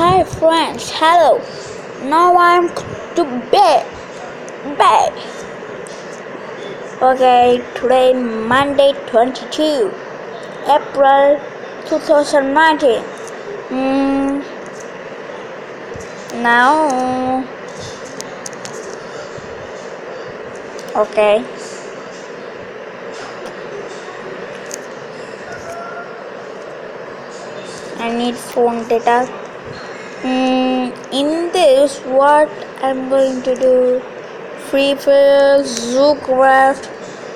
Hi friends, hello. Now I'm to bed. Bed. Okay, today Monday 22 April 2019. Mm, now, okay. I need phone data. Mm, in this, what I'm going to do? Free Fire, Zoocraft,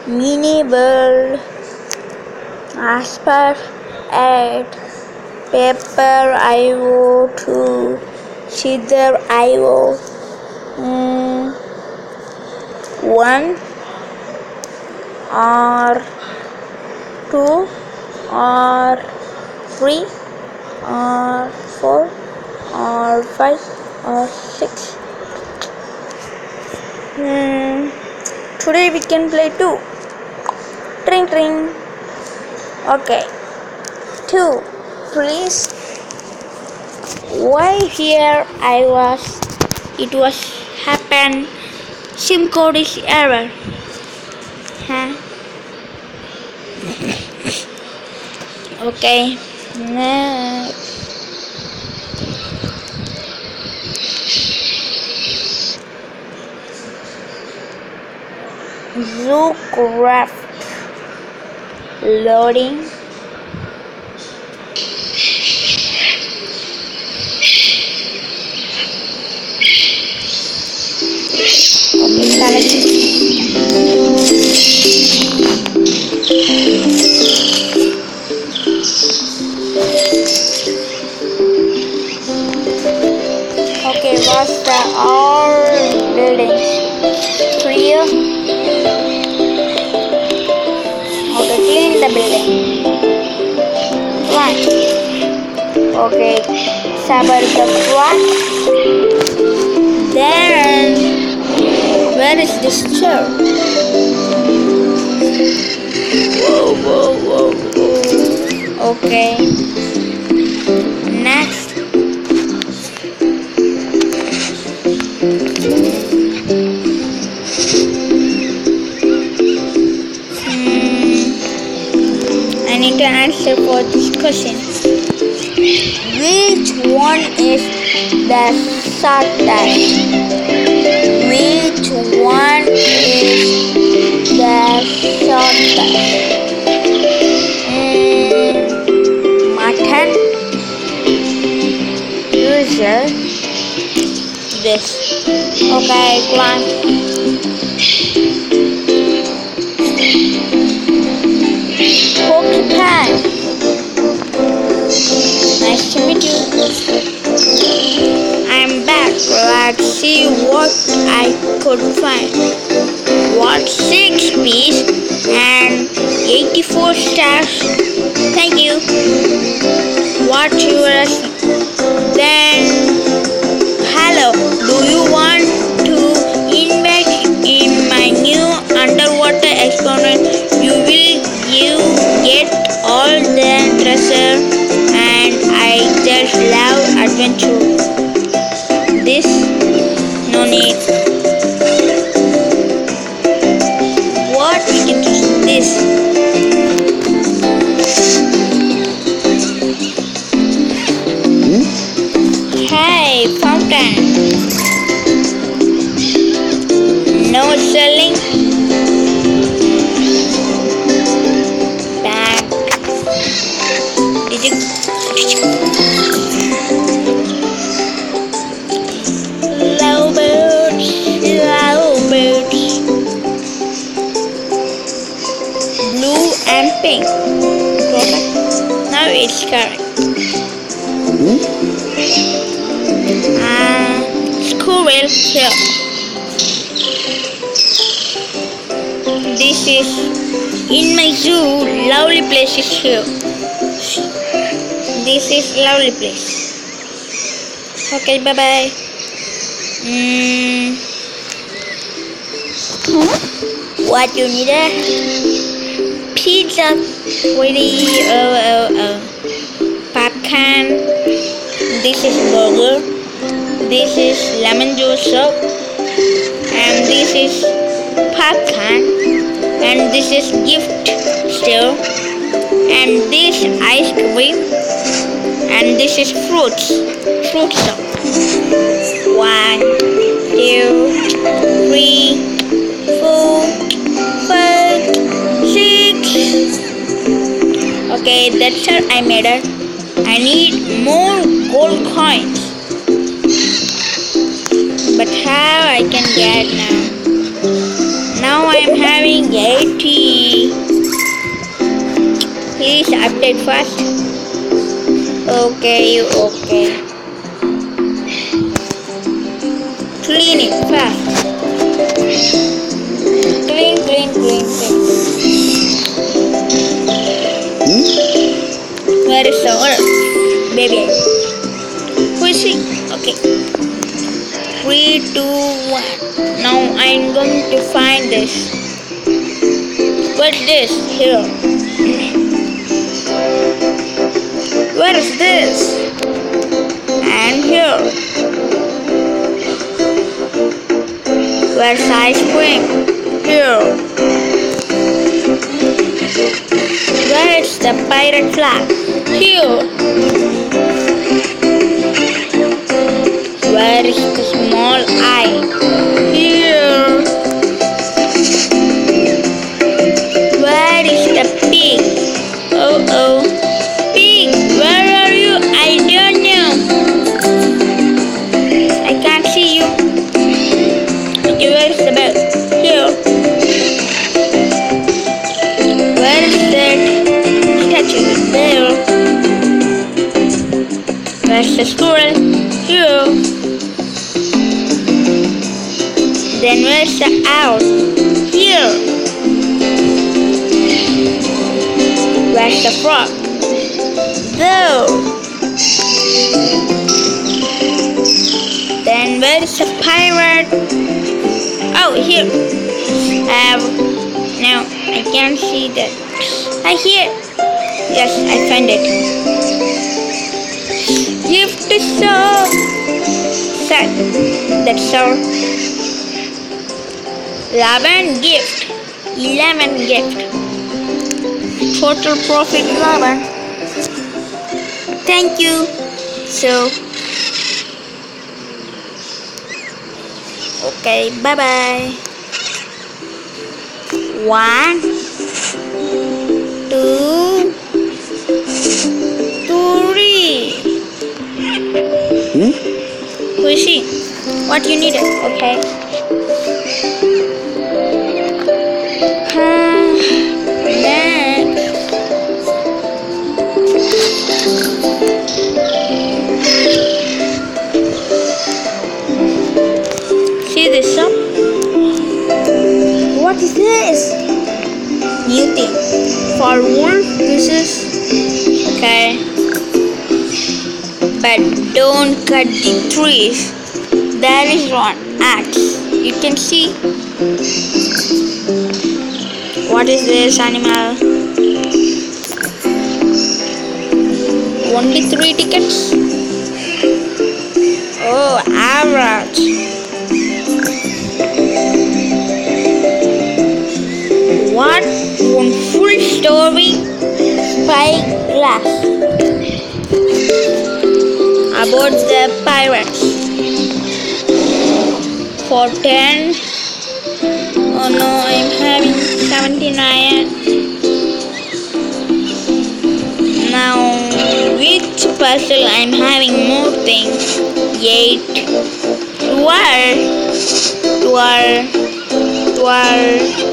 Mini World, Asper, Add, Paper IO 2, Cedar IO. Mm, one or two or three or four or five or six. Hmm. Today we can play two. Tring tring. Okay. Two. Please. Why here I was? It was happen. SIM code is error. Huh? Okay. Next. Zoocraft loading okay the front. Then, where is this chair? Whoa, whoa, whoa, whoa. Okay. Next. Hmm. I need to answer for this question. Which one is the shortest? Which one is the shortest? Mm, mutton. Usual. This. Okay, one. Let's see what I could find. What six piece and 84 stars. Thank you. What yours? Then, hello. Do you want to invest in my new underwater experiment? You will you get all the treasure pink. Now it's correct. Here. This is in my zoo. Lovely place is here. This is lovely place. Okay, bye bye. Mm. What you need? A pizza. Really? Oh, oh, oh. Popcorn. this is burger. This is lemon juice. And this is popcorn. And this is gift still. And this ice cream. And this is fruits. Fruit soup. One, two, three, four, five, six. Okay, that's how I made it. I need more gold coins. But how I can get now? Now I'm having 80. Please update first. Okay, okay. Clean it fast. Clean, clean, clean, clean. Where is the order? Baby. Who is he? Okay. Three, two, one. Now I'm going to find this. What's this? Here. Where is this? And here. Where's ice cream? Here. Where is the pirate flag? Here. Where is the small Then where's the owl? Here. Where's the frog? There. Then where's the pirate? Oh, here. Um, no, I can't see that. I hear. Yes, I find it. Gift shop. Set. That's all. Eleven gift. Eleven gift. Total profit eleven. Thank you. So. Okay, bye bye. One, two, three. Hmm? Who is she? What you needed? Okay. For wolf, this is okay. But don't cut the trees. There is one axe. You can see. What is this animal? Only three tickets. Oh, average. What one about the pirates. For 10 oh no i'm having 79 now which puzzle i'm having more things? 8 12 12 12 12.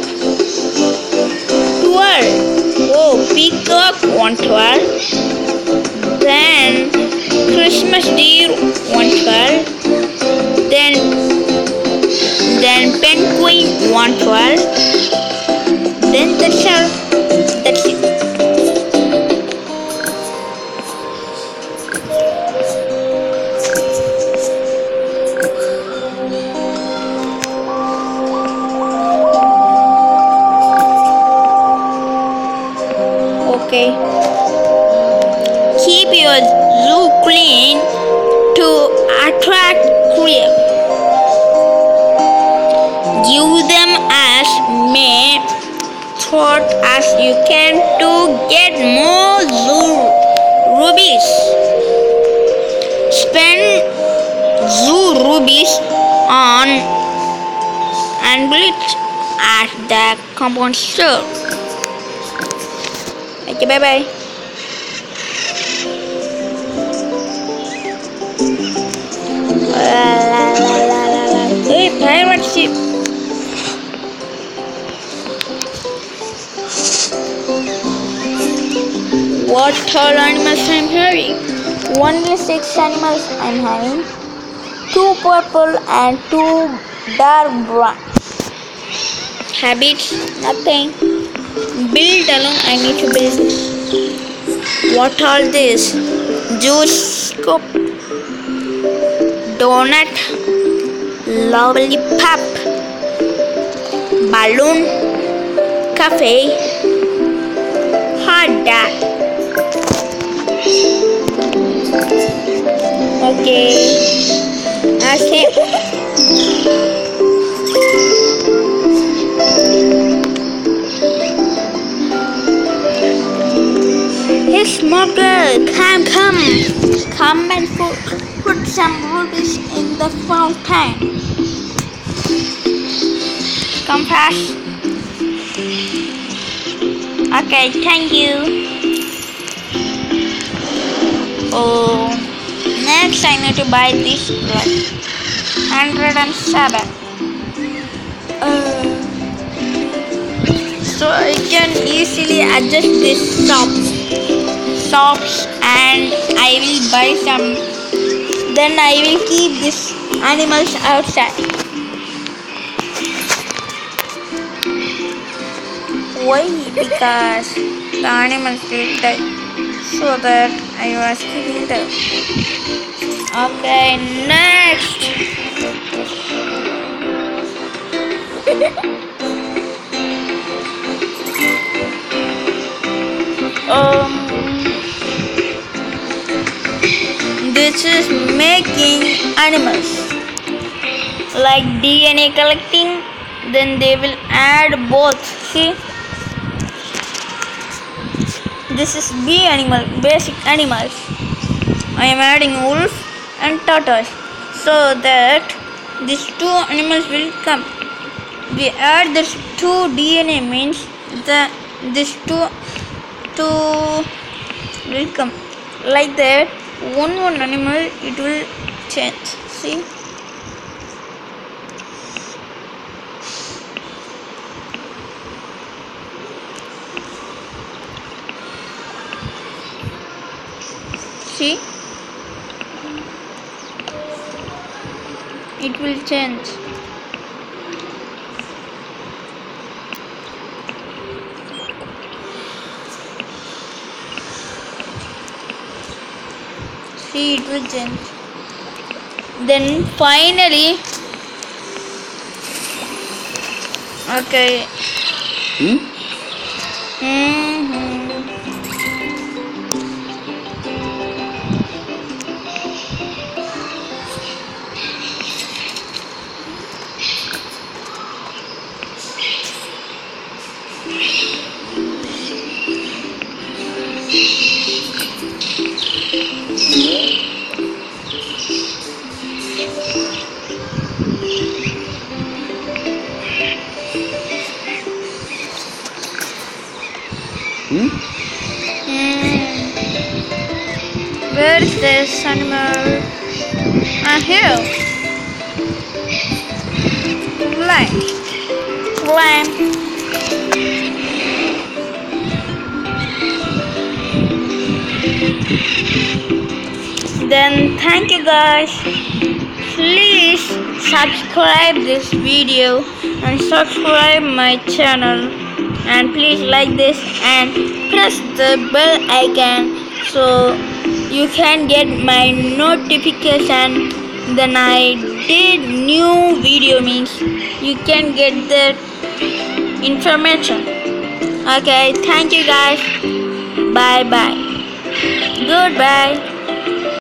Okay. Keep your zoo clean to attract creep. Give them as many thought as you can to get more zoo rubies. Spend zoo rubies on and bleach at the compound store. Okay, bye bye. La la la la la la. Hey, pirate ship. What all animals I'm having? Only six animals I'm having. Two purple and two dark brown. Habits, nothing. Build alone, I need to build. What all this? Juice cup donut, lollipop, balloon, cafe, hot dog. Okay. Okay. Smoker, come, come, come and put, put some rubies in the fountain. Come fast. Okay, thank you. Oh, next I need to buy this blood. 107. Uh, so I can easily adjust this shops shops and I will buy some. Then I will keep these animals outside. Why? Because the animals will die so that I was keeping them. Okay next. Um this is making animals. Like dna collecting then they will add both. See? This is B animal basic animals. I am adding wolf and tortoise so that these two animals will come. We add this two dna means the these two two will come. Like that one one animal it will change. See? See? It will change see it will change then finally okay Hmm? hmm Hmm? Hmm. Where is this animal? Ah, here. Climb. Climb. Then thank you guys. Please subscribe this video and subscribe my channel. And please like this and press the bell icon so you can get my notification then I did new video means you can get the information. Okay thank you guys. Bye bye goodbye